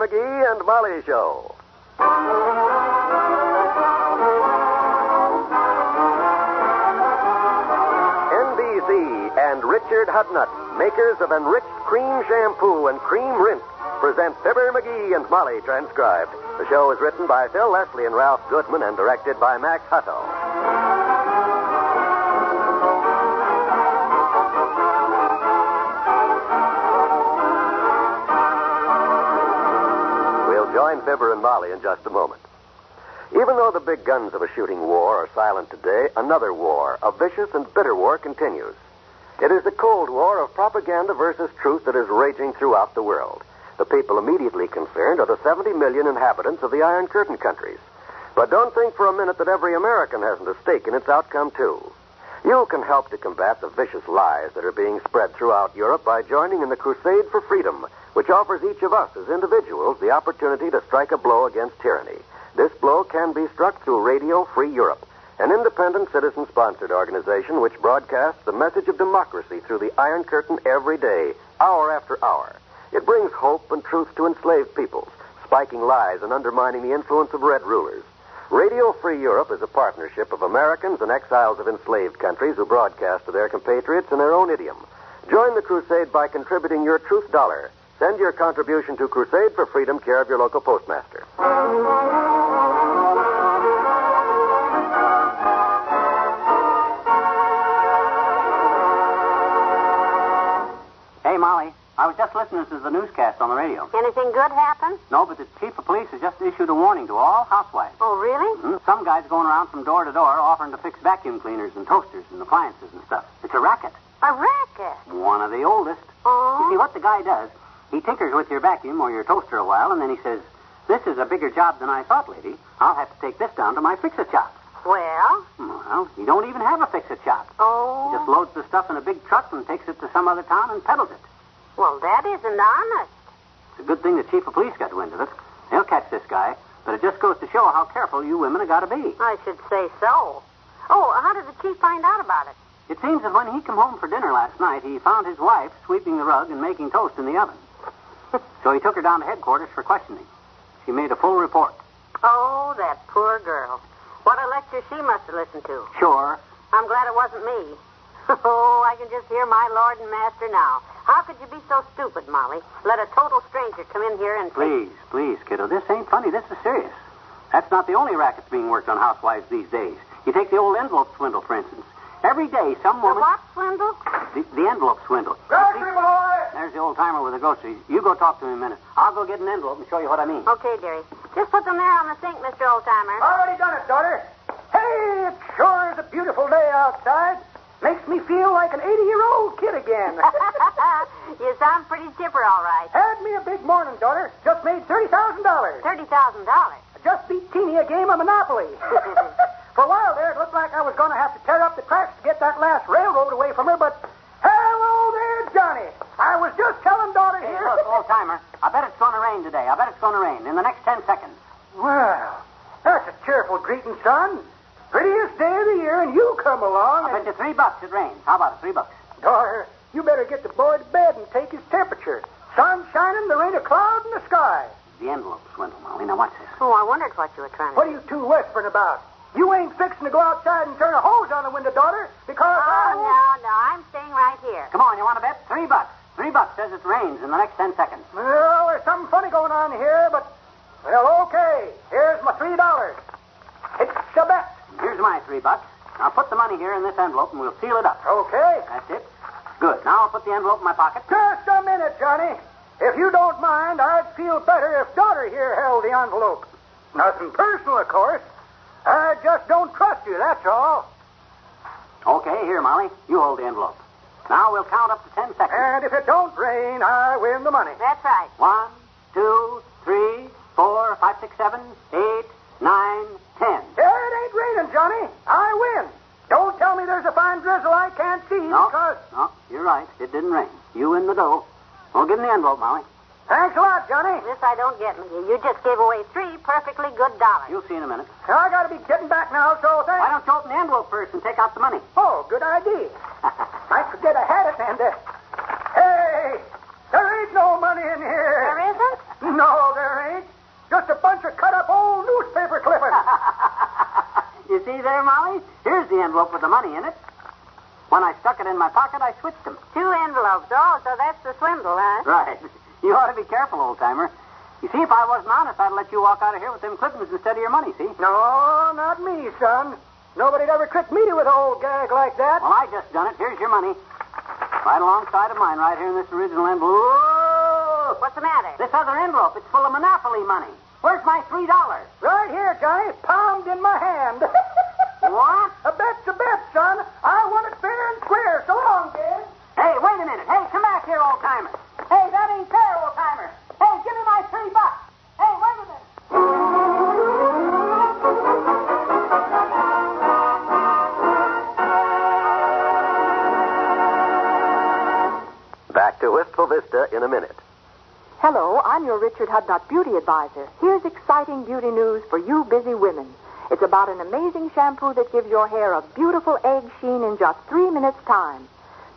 McGee and Molly Show. NBC and Richard Hudnut, makers of enriched cream shampoo and cream rinse, present Fibber McGee and Molly transcribed. The show is written by Phil Leslie and Ralph Goodman and directed by Max Hutto. Join Fibber and Molly in just a moment. Even though the big guns of a shooting war are silent today, another war, a vicious and bitter war, continues. It is the Cold War of propaganda versus truth that is raging throughout the world. The people immediately concerned are the 70 million inhabitants of the Iron Curtain countries. But don't think for a minute that every American hasn't a stake in its outcome, too. You can help to combat the vicious lies that are being spread throughout Europe by joining in the Crusade for Freedom, which offers each of us as individuals the opportunity to strike a blow against tyranny. This blow can be struck through Radio Free Europe, an independent citizen sponsored organization which broadcasts the message of democracy through the Iron Curtain every day, hour after hour. It brings hope and truth to enslaved peoples, spiking lies and undermining the influence of red rulers. Radio Free Europe is a partnership of Americans and exiles of enslaved countries who broadcast to their compatriots in their own idiom. Join the crusade by contributing your truth dollar. Send your contribution to Crusade for Freedom, care of your local postmaster. Hey, Molly, I was just listening to the newscast on the radio. Anything good happen? No, but the chief of police has just issued a warning to all housewives. Oh, really? Hmm, Some guy's going around from door to door offering to fix vacuum cleaners and toasters and appliances and stuff. It's a racket. A racket. One of the oldest. Oh. You see, what the guy does, he tinkers with your vacuum or your toaster a while, and then he says, This is a bigger job than I thought, lady. I'll have to take this down to my fix-it shop. Well, Well, he don't even have a fix-it shop. oh. He just loads the stuff in a big truck and takes it to some other town and peddles it. Well, that isn't honest. It's a good thing the chief of police got wind of it. They'll catch this guy, but it just goes to show how careful you women have got to be. I should say so. Oh, how did the chief find out about it? It seems that when he came home for dinner last night, he found his wife sweeping the rug and making toast in the oven. So he took her down to headquarters for questioning. She made a full report. Oh, that poor girl. What a lecture she must have listened to. Sure. I'm glad it wasn't me. Oh, I can just hear my lord and master now. How could you be so stupid, Molly? Let a total stranger come in here and. Please, please, kiddo. This ain't funny. This is serious. That's not the only rackets being worked on housewives these days. You take the old envelope swindle, for instance. Every day, some The woman. what, Swindle? The, the envelope swindle. Grocery boy! There's the old timer with the groceries. You go talk to him a minute. I'll go get an envelope and show you what I mean. Okay, dearie. Just put them there on the sink, Mr. Oldtimer. Already done it, daughter. Hey, it sure is a beautiful day outside. Makes me feel like an 80-year-old kid again. you sound pretty chipper, all right. Had me a big morning, daughter. Just made $30,000. Thirty thousand dollars. Just beat Teeny a game of Monopoly. For a while there, it looked like I was going to have to tear up the tracks to get that last railroad away from her, but hello there, Johnny. I was just telling daughter Hey, here. look, old timer. I bet it's going to rain today. I bet it's going to rain in the next ten seconds. Well, that's a cheerful greeting, son. Prettiest day of the year, and you come along. I and- bet you three bucks it rains. How about it? Three bucks. Daughter, you better get the boy to bed and take his temperature. Sun shining, there ain't a cloud in the sky. The envelope swindle, Molly. Now watch this. Oh, I wondered what you were trying to What are you two whispering about? You ain't fixing to go outside and turn a hose on the window, daughter, because Oh, I... no, no. I'm staying right here. Come on, you want to bet? Three bucks. Three bucks says it rains in the next ten seconds. Well, there's something funny going on here, but... Well, okay. Here's my three dollars. It's a bet. Here's my three bucks. Now put the money here in this envelope and we'll seal it up. Okay. That's it. Good. Now I'll put the envelope in my pocket. Just a minute, Johnny. If you don't mind, I'd feel better if daughter here held the envelope. Nothing personal, of course. I just don't trust you, that's all. Okay, here, Molly. You hold the envelope. Now we'll count up to ten seconds. And if it don't rain, I win the money. That's right. One, two, three, four, five, six, seven, eight, nine, ten. Yeah, it ain't raining, Johnny. I win. Don't tell me there's a fine drizzle I can't see No, because. no, you're right. It didn't rain. You win the dough. Well, give him the envelope, Molly. Thanks a lot, Johnny. This I don't get, McGee. You just gave away three perfectly good dollars. You'll see in a minute. I gotta be getting back now, so thanks. Why don't you open the envelope first and take out the money? Oh, good idea. I forget I had it, and, uh, hey, there ain't no money in here. There isn't? No, there ain't. Just a bunch of cut up old newspaper clippings. you see there, Molly? Here's the envelope with the money in it. When I stuck it in my pocket, I switched them. Two envelopes. Oh, so that's the swindle, huh? Right. You ought to be careful, old timer. You see, if I wasn't honest, I'd let you walk out of here with them clippings instead of your money, see? No, not me, son. Nobody'd ever trick me with an old gag like that. Well, I just done it. Here's your money. Right alongside of mine, right here in this original envelope. Whoa! What's the matter? This other envelope, it's full of Monopoly money. Where's my $3? Right here, Johnny, palmed in my hand. What? A bet's a bet, son. I want it fair and square. So long, kid. Hey, wait a minute. Hey, come back here, old timer. Hey, that ain't fair, old timer. Hey, give me my three bucks. Hey, wait a minute. Back to Wistful Vista in a minute. Hello, I'm your Richard Hudnut beauty advisor. Here's exciting beauty news for you busy women. It's about an amazing shampoo that gives your hair a beautiful egg sheen in just three minutes' time.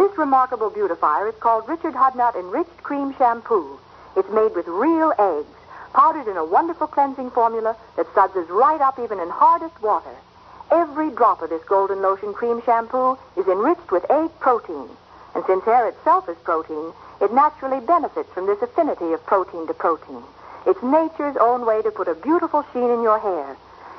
This remarkable beautifier is called Richard Hudnut Enriched Cream Shampoo. It's made with real eggs, powdered in a wonderful cleansing formula that suds right up even in hardest water. Every drop of this golden lotion cream shampoo is enriched with egg protein. And since hair itself is protein, it naturally benefits from this affinity of protein to protein. It's nature's own way to put a beautiful sheen in your hair.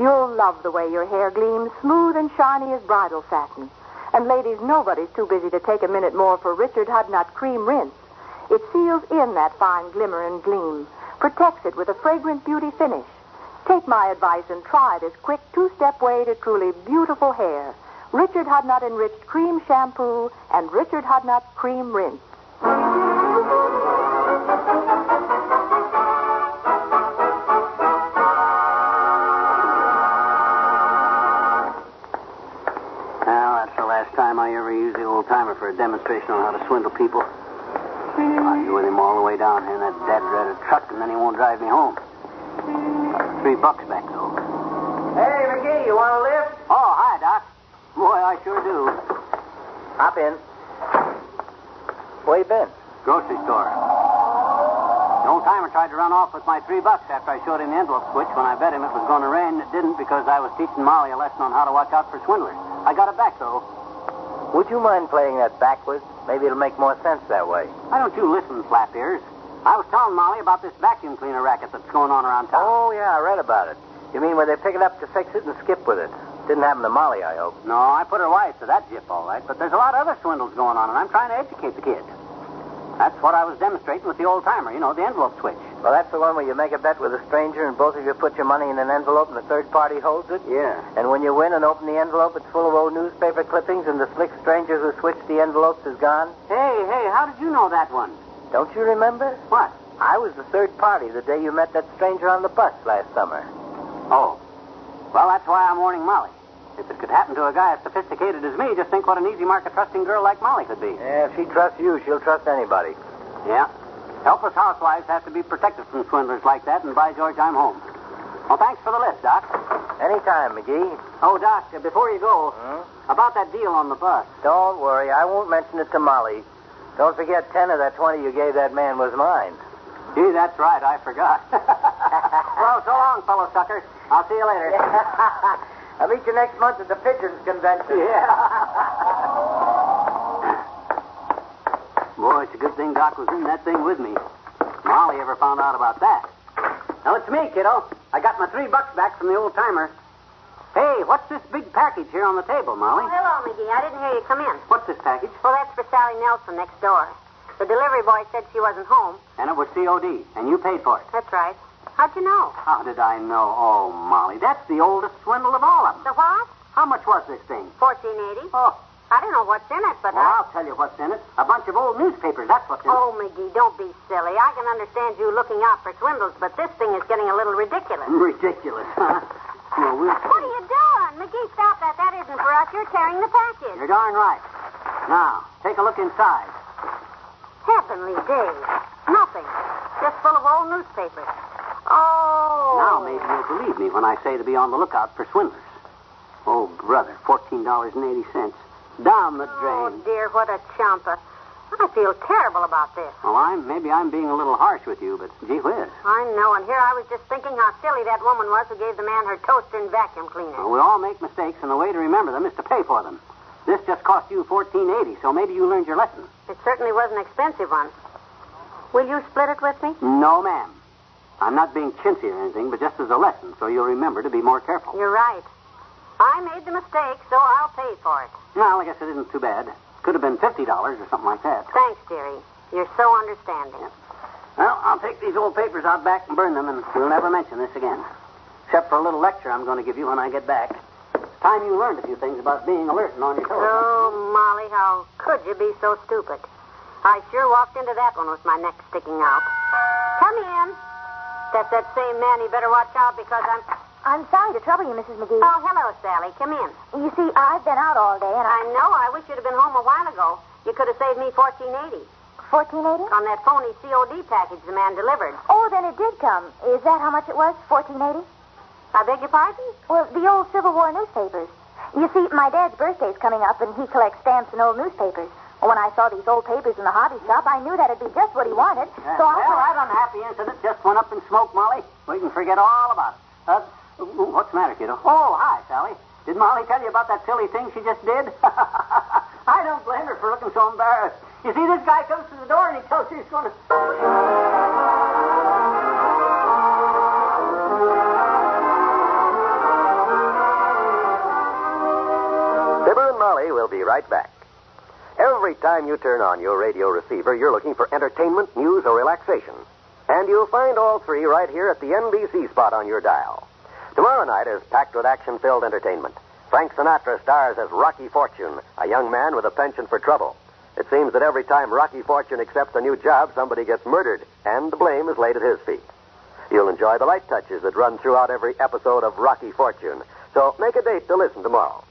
You'll love the way your hair gleams smooth and shiny as bridal satin. And ladies, nobody's too busy to take a minute more for Richard Hudnut Cream Rinse. It seals in that fine glimmer and gleam, protects it with a fragrant beauty finish. Take my advice and try this quick two-step way to truly beautiful hair. Richard Hudnut Enriched Cream Shampoo and Richard Hudnut Cream Rinse. On how to swindle people. I'll be with him all the way down here in that dead red truck, and then he won't drive me home. Three bucks back, though. Hey, McGee, you want a lift? Oh, hi, Doc. Boy, I sure do. Hop in. Where you been? Grocery store. The old timer tried to run off with my three bucks after I showed him the envelope switch when I bet him it was going to rain. It didn't because I was teaching Molly a lesson on how to watch out for swindlers. I got it back, though. Would you mind playing that backwards? Maybe it'll make more sense that way. Why don't you listen, flap ears? I was telling Molly about this vacuum cleaner racket that's going on around town. Oh, yeah, I read about it. You mean where they pick it up to fix it and skip with it? Didn't happen to Molly, I hope. No, I put her wise to that jip, all right. But there's a lot of other swindles going on, and I'm trying to educate the kid. That's what I was demonstrating with the old timer, you know, the envelope switch. Well, that's the one where you make a bet with a stranger and both of you put your money in an envelope and the third party holds it? Yeah. And when you win and open the envelope, it's full of old newspaper clippings and the slick stranger who switched the envelopes is gone? Hey, hey, how did you know that one? Don't you remember? What? I was the third party the day you met that stranger on the bus last summer. Oh. Well, that's why I'm warning Molly. If it could happen to a guy as sophisticated as me, just think what an easy mark a trusting girl like Molly could be. Yeah, if she trusts you, she'll trust anybody. Yeah. Helpless housewives have to be protected from swindlers like that, and by George, I'm home. Well, thanks for the lift, Doc. Anytime, McGee. Oh, Doc, before you go, Hmm? about that deal on the bus. Don't worry, I won't mention it to Molly. Don't forget, ten of that twenty you gave that man was mine. Gee, that's right, I forgot. well, so long, fellow suckers. I'll see you later. I'll meet you next month at the Pigeons Convention. Boy, it's a good thing Doc was in that thing with me. Molly ever found out about that. Now, it's me, kiddo. I got my three bucks back from the old timer. Hey, what's this big package here on the table, Molly? Oh, hello, McGee. I didn't hear you come in. What's this package? Well, that's for Sally Nelson next door. The delivery boy said she wasn't home. And it was COD, and you paid for it. That's right. How'd you know? How did I know? Oh, Molly, that's the oldest swindle of all of them. The what? How much was this thing? 1480. Oh, I don't know what's in it, but well, I... I'll tell you what's in it. A bunch of old newspapers, that's what's in Oh, McGee, don't be silly. I can understand you looking out for swindles, but this thing is getting a little ridiculous. Ridiculous, huh? well, we'll What are you doing? McGee, stop that. That isn't for us. You're tearing the package. You're darn right. Now, take a look inside. Heavenly days. Nothing. Just full of old newspapers. Oh. Now maybe you'll believe me when I say to be on the lookout for swindlers. Oh, brother, $14.80. Down the oh, drain. Oh, dear, what a chomper. I feel terrible about this. Well, I'm maybe I'm being a little harsh with you, but gee whiz. I know, and here I was just thinking how silly that woman was who gave the man her toaster and vacuum cleaner. Well, we all make mistakes, and the way to remember them is to pay for them. This just cost you fourteen eighty, so maybe you learned your lesson. It certainly was an expensive one. Will you split it with me? No, ma'am. I'm not being chintzy or anything, but just as a lesson, so you'll remember to be more careful. You're right. I made the mistake, so I'll pay for it. Well, I guess it isn't too bad. Could have been fifty dollars or something like that. Thanks, dearie. You're so understanding. Well, I'll take these old papers out back and burn them, and we'll never mention this again. Except for a little lecture I'm going to give you when I get back. It's time you learned a few things about being alert and on your toes. Oh, Molly, how could you be so stupid? I sure walked into that one with my neck sticking out. Come in. That's that same man. You better watch out because I'm. I'm sorry to trouble you, Mrs. McGee. Oh, hello, Sally. Come in. You see, I've been out all day, and I... I know. I wish you'd have been home a while ago. You could have saved me fourteen eighty 1480? on that phony COD package the man delivered. Oh, then it did come. Is that how much it was? 1480? I beg your pardon? Well, the old Civil War newspapers. You see, my dad's birthday's coming up, and he collects stamps and old newspapers. When I saw these old papers in the hobby shop, I knew that'd be just what he wanted. Yeah, so I well, that unhappy incident just went up in smoke, Molly. We can forget all about it. Uh, what's the matter, kiddo? Oh, hi, Sally. Did Molly tell you about that silly thing she just did? I don't blame her for looking so embarrassed. You see, this guy comes to the door and he tells her he's going to. Fibber and Molly will be right back. Every time you turn on your radio receiver, you're looking for entertainment, news, or relaxation. And you'll find all three right here at the NBC spot on your dial. Tomorrow night is packed with action filled entertainment. Frank Sinatra stars as Rocky Fortune, a young man with a penchant for trouble. It seems that every time Rocky Fortune accepts a new job, somebody gets murdered, and the blame is laid at his feet. You'll enjoy the light touches that run throughout every episode of Rocky Fortune. So make a date to listen tomorrow.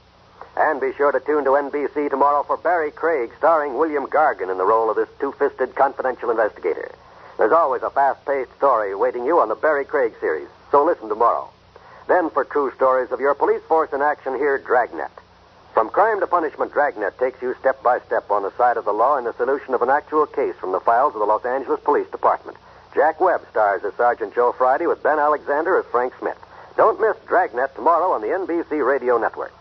And be sure to tune to NBC tomorrow for Barry Craig, starring William Gargan in the role of this two fisted confidential investigator. There's always a fast paced story waiting you on the Barry Craig series, so listen tomorrow. Then, for true stories of your police force in action, hear Dragnet. From crime to punishment, Dragnet takes you step by step on the side of the law in the solution of an actual case from the files of the Los Angeles Police Department. Jack Webb stars as Sergeant Joe Friday with Ben Alexander as Frank Smith. Don't miss Dragnet tomorrow on the NBC Radio Network.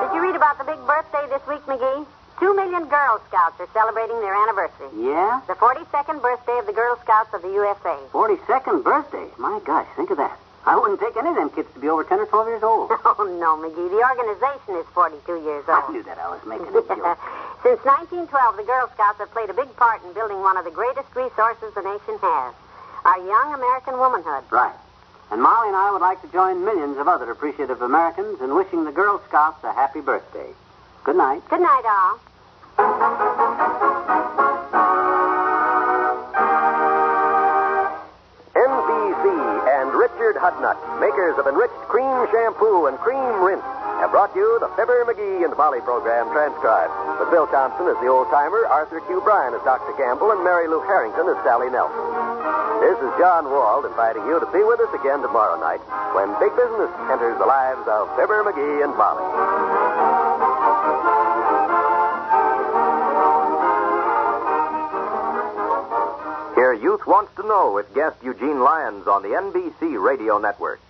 Did you read about the big birthday this week, McGee? Two million Girl Scouts are celebrating their anniversary. Yeah? The 42nd birthday of the Girl Scouts of the USA. 42nd birthday. My gosh, think of that. I wouldn't take any of them kids to be over 10 or 12 years old. Oh, no, McGee. The organization is 42 years old. I knew that I was making a joke. Since 1912, the Girl Scouts have played a big part in building one of the greatest resources the nation has our young American womanhood. Right. And Molly and I would like to join millions of other appreciative Americans in wishing the Girl Scouts a happy birthday. Good night. Good night, all. NBC and Richard Hudnut, makers of enriched cream shampoo and cream rinse, have brought you the Fibber, McGee, and Molly program transcribed. With Bill Thompson as the old timer, Arthur Q. Bryan as Dr. Gamble, and Mary Lou Harrington as Sally Nelson. This is John Wald inviting you to be with us again tomorrow night when big business enters the lives of Fibber, McGee, and Molly. Wants to Know with guest Eugene Lyons on the NBC Radio Network.